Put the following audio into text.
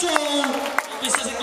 Tchau! Eu